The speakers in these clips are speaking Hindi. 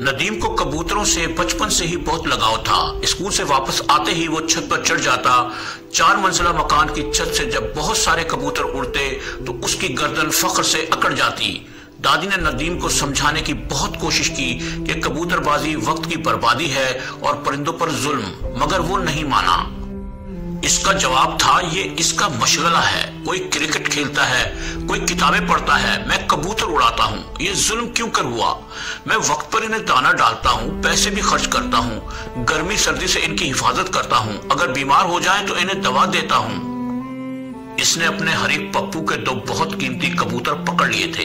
नदीम को कबूतरों से बचपन से ही बहुत लगाव था। स्कूल से वापस आते ही वो छत पर चढ़ जाता। चार मंजिला मकान की छत से जब बहुत सारे कबूतर उड़ते तो उसकी गर्दन फख्र से अकड़ जाती। दादी ने नदीम को समझाने की बहुत कोशिश की कि कबूतरबाजी वक्त की बर्बादी है और परिंदों पर जुल्म, मगर वो नहीं माना। इसका जवाब था, ये इसका मशगला है। कोई क्रिकेट खेलता है, कोई किताबें पढ़ता है, मैं कबूतर उड़ाता हूँ। ये जुल्म क्यों कर हुआ? मैं वक्त पर इन्हें दाना डालता हूँ, पैसे भी खर्च करता हूँ, गर्मी, सर्दी से इनकी हिफाजत करता हूँ। अगर बीमार हो जाए तो इन्हें दवा देता हूँ। इसने अपने हरीफ पप्पू के दो बहुत कीमती कबूतर पकड़ लिए थे,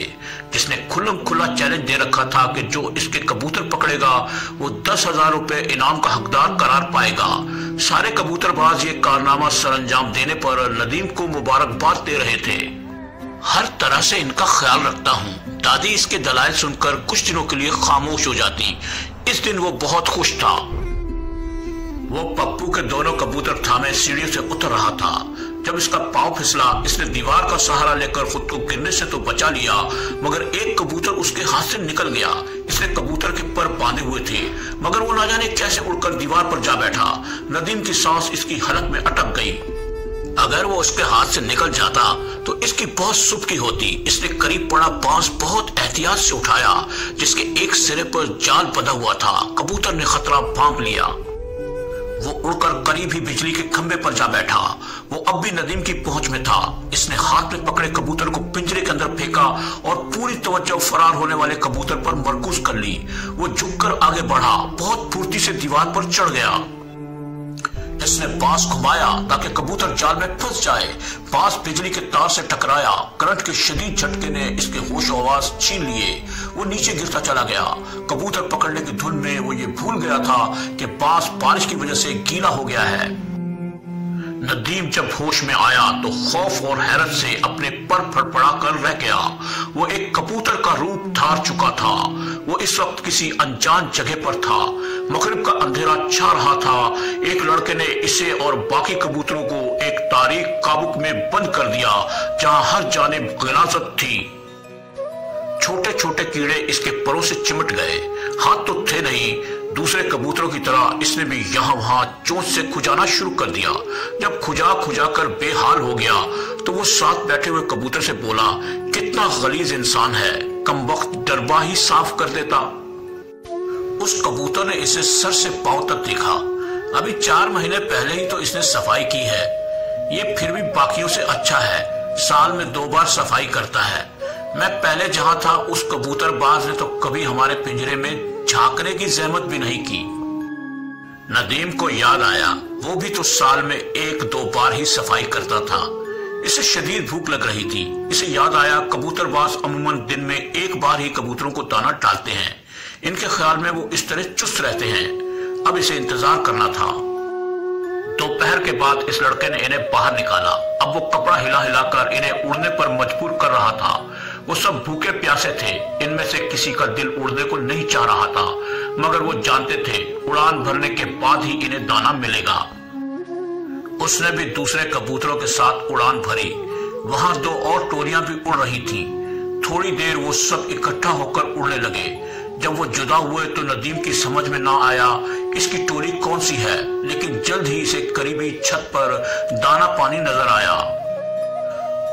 जिसने खुल्लम खुला चैलेंज दे रखा था कि जो इसके कबूतर पकड़ेगा, वो दस हज़ार रुपए इनाम का हकदार करार पाएगा। सारे कबूतरबाज ये कारनामा सरंजाम देने पर नदीम को मुबारकबाद दे रहे थे। हर तरह से इनका ख्याल रखता हूँ। दादी इसके दलाल सुनकर कुछ दिनों के लिए खामोश हो जाती। इस दिन वो बहुत खुश था। वो पप्पू के दोनों कबूतर थामे सीढ़ियों से उतर रहा था। जब इसका पाँव फिसला, इसने दीवार का सहारा लेकर खुद को गिरने से तो बचा लिया, मगर एक कबूतर उसके हाथ से निकल गया। इसने कबूतर के पर बांधे हुए थे, मगर वो ना जाने कैसे उड़कर दीवार पर जा बैठा। नदीम की सांस इसकी हलक में अटक गई। अगर वो उसके हाथ से निकल जाता तो इसकी बहुत सुबकी होती। इसने करीब पड़ा बाँस बहुत एहतियात से उठाया, जिसके एक सिरे पर जाल बंधा हुआ था। कबूतर ने खतरा भांप लिया। वो उड़कर करीब ही बिजली के खंभे पर जा बैठा। वो अब भी नदीम की पहुँच में था। इसने हाथ में पकड़े कबूतर को पिंजरे के अंदर फेंका और पूरी तवज्जो फरार होने वाले कबूतर पर मरकूज कर ली। वो झुककर आगे बढ़ा। बहुत फुर्ती से दीवार पर चढ़ गया। इसने बाँस घुमाया, ताकि कबूतर जाल में फंस जाए। बाँस बिजली के तार से टकराया। करंट के शदीद झटके ने इसके होश आवाज़ छीन लिए। वो नीचे गिरता चला गया। कबूतर पकड़ने की धुन में वो ये भूल गया था कि बाँस बारिश की वजह से गीला हो गया है। नदीम जब होश में आया तो खौफ और हैरत से अपने पर फड़फड़ा कर रह गया। वो एक कबूतर का रूप धार चुका था। वो इस वक्त किसी अनजान जगह पर था। मगरिब का अंधेरा छा रहा था। एक लड़के ने इसे और बाकी कबूतरों को एक तारीख काबुक में बंद कर दिया, जहाँ हर जाने गिलाजत थी। छोटे छोटे कीड़े इसके परों से चिमट गए। हाथ तो थे नहीं दूसरे कबूतरों की तरह इसने भी यहाँ वहाँ चोट से खुजाना शुरू कर दिया। जब खुजा खुजा कर बेहाल हो गया तो वो साथ बैठे हुए कबूतर से बोला, कितना गलीज इंसान है, कम वक्त डरबा ही साफ़ कर देता। उस कबूतर ने इसे सर से पाँव तक देखा। अभी चार महीने पहले ही तो इसने सफ़ाई की है। ये फिर भी बाकियों से अच्छा है, साल में दो बार सफ़ाई करता है। मैं पहले जहाँ था, उस कबूतर बाज ने तो कभी हमारे पिंजरे में झांकने की जहमत भी नहीं की। नदीम को याद आया, वो भी तो साल में एक दो बार ही सफ़ाई करता था। इसे शदीद भूख लग रही थी। इसे याद आया कबूतरबाज अमूमन दिन में एक बार ही कबूतरों को दाना डालते हैं। इनके ख्याल में वो इस तरह चुस्त रहते हैं। अब इसे इंतज़ार करना था। दोपहर के बाद इस लड़के ने इन्हें बाहर निकाला। अब वो कपड़ा हिला हिलाकर इन्हें उड़ने पर मजबूर कर रहा था। वो सब भूखे प्यासे थे। इनमें से किसी का दिल उड़ने को नहीं चाह रहा था, मगर वो जानते थे, उड़ान भरने के बाद ही इन्हें दाना मिलेगा। उसने भी दूसरे कबूतरों के साथ उड़ान भरी। वहाँ दो और टोरियाँ भी उड़ रही थी। थोड़ी देर वो सब इकट्ठा होकर उड़ने लगे। जब वो जुदा हुए तो नदीम की समझ में ना आया इसकी टोरी कौन सी है, लेकिन जल्द ही इसे करीबी छत पर दाना पानी नज़र आया।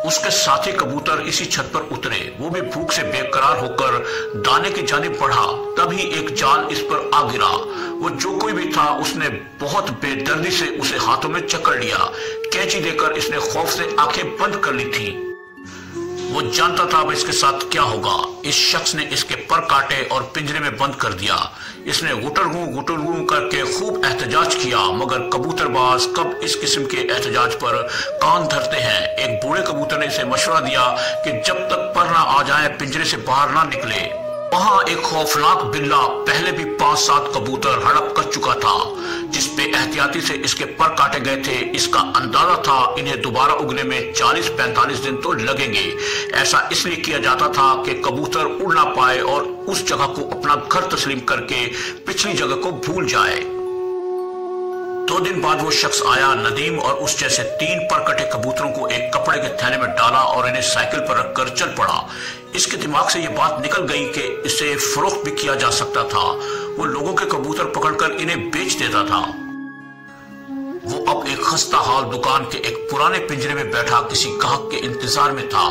उसके साथी कबूतर इसी छत पर उतरे। वो भी भूख से बेकरार होकर दाने की जाने बढ़ा। तभी एक जाल इस पर आ गिरा। वो जो कोई भी था, उसने बहुत बेदर्दी से उसे हाथों में चकर लिया। कैंची देकर इसने खौफ से आँखें बंद कर ली थी। वो जानता था अब इसके साथ क्या होगा। इस शख्स ने इसके पर काटे और पिंजरे में बंद कर दिया। इसने गुटरगू गुटरगू करके खूब एहतजाज किया, मगर कबूतरबाज कब इस किस्म के एहतजाज पर कान धरते हैं? एक बूढ़े कबूतर ने इसे मशवरा दिया कि जब तक पर ना आ जाए, पिंजरे से बाहर ना निकले। वहाँ एक खौफनाक बिल्ला, पहले भी पाँच सात कबूतर हड़प कर चुका था। जिसपे एहतियाती से इसके पर काटे गए थे। इसका अंदाज़ा था इन्हें दोबारा उगने में 40-45 दिन तो लगेंगे। ऐसा इसलिए किया जाता था कि कबूतर उड़ ना पाए और उस जगह को अपना घर तस्लीम करके पिछली जगह को भूल जाए। दो दिन बाद वो शख्स आया नदीम और उस जैसे तीन पर कटे कबूतरों को एक कपड़े के थैले में डाला और इन्हें साइकिल पर रखकर चल पड़ा। इसके दिमाग से ये बात निकल गई कि इसे फरोख्त भी किया जा सकता था। वो लोगों के कबूतर पकड़कर इन्हें बेच देता था। वो अब एक खस्ता हाल दुकान के एक पुराने पिंजरे में बैठा किसी गाहक के इंतज़ार में था।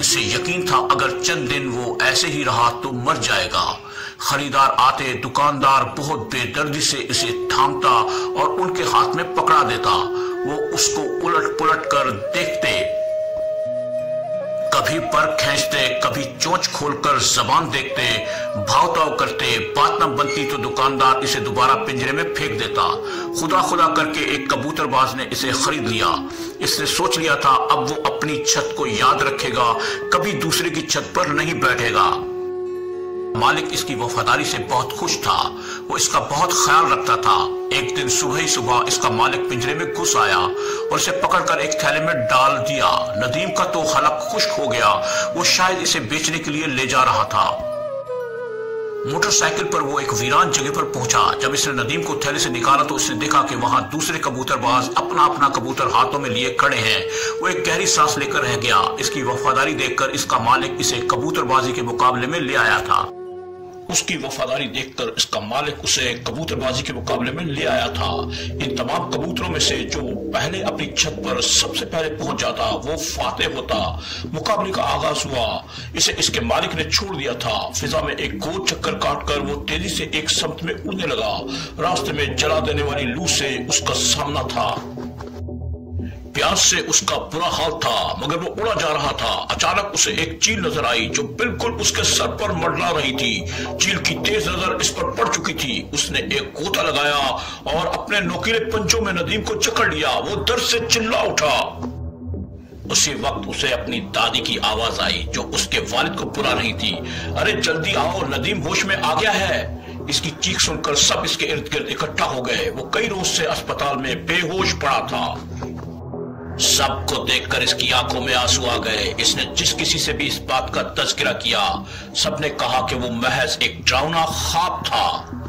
इसे यकीन था, अगर चंद दिन वो ऐसे ही रहा तो मर जाएगा। खरीदार आते, दुकानदार बहुत बेदर्दी से इसे थामता और उनके हाथ में पकड़ा देता। वो उसको उलट पुलट कर देखते कभी पर खींचते, कभी चोंच खोलकर जबान देखते, भावताव करते, बात न बनती तो दुकानदार इसे दोबारा पिंजरे में फेंक देता। खुदा खुदा करके एक कबूतरबाज ने इसे खरीद लिया। इसने सोच लिया था, अब वो अपनी छत को याद रखेगा, कभी दूसरे की छत पर नहीं बैठेगा। मालिक इसकी वफादारी से बहुत खुश था। वो इसका बहुत ख्याल रखता था। एक दिन सुबह ही सुबह इसका मालिक पिंजरे में घुस आया और इसे पकड़कर एक थैले में डाल दिया। नदीम का तो हलक खुश्क हो गया। वो शायद इसे बेचने के लिए ले जा रहा था। मोटरसाइकिल पर वो एक वीरान जगह पर पहुँचा। जब इसने नदीम को थैले से निकाला तो उसने देखा कि वहाँ दूसरे कबूतरबाज अपना अपना कबूतर हाथों में लिए खड़े हैं। वो एक गहरी सांस लेकर रह गया। इसकी वफादारी देखकर इसका मालिक इसे कबूतरबाजी के मुकाबले में ले आया था। उसकी वफादारी देखकर इसका मालिक उसे कबूतरबाजी के मुकाबले में ले आया था। इन तमाम कबूतरों में से जो पहले अपनी छत पर सबसे पहले पहुँच जाता, वो फाते होता। मुकाबले का आगाज़ हुआ। इसे इसके मालिक ने छोड़ दिया था। फिजा में एक गोल चक्कर काटकर वो तेज़ी से एक समत में उड़ने लगा। रास्ते में जला देने वाली लू से उसका सामना था। प्यास से उसका बुरा हाल था, मगर वो उड़ा जा रहा था। अचानक उसे एक चील नज़र आई, जो बिल्कुल उसके सर पर मंडला रही थी। चील की तेज नज़र इस पर पड़ चुकी थी। उसने एक गोता लगाया और अपने नोकीले पंचों में नदीम को चकड़ लिया। वो दर्द से चिल्ला उठा। उसी वक्त उसे अपनी दादी की आवाज़ आई, जो उसके वालिद को बुला रही थी। अरे, जल्दी आओ, नदीम होश में आ गया है। इसकी चीख सुनकर सब इसके इर्द गिर्द इकट्ठा हो गए। वो कई रोज से अस्पताल में बेहोश पड़ा था। सबको देखकर इसकी आँखों में आँसू आ गए। इसने जिस किसी से भी इस बात का तस्करा किया, सबने कहा कि वो महज एक ड्राउना खाब था।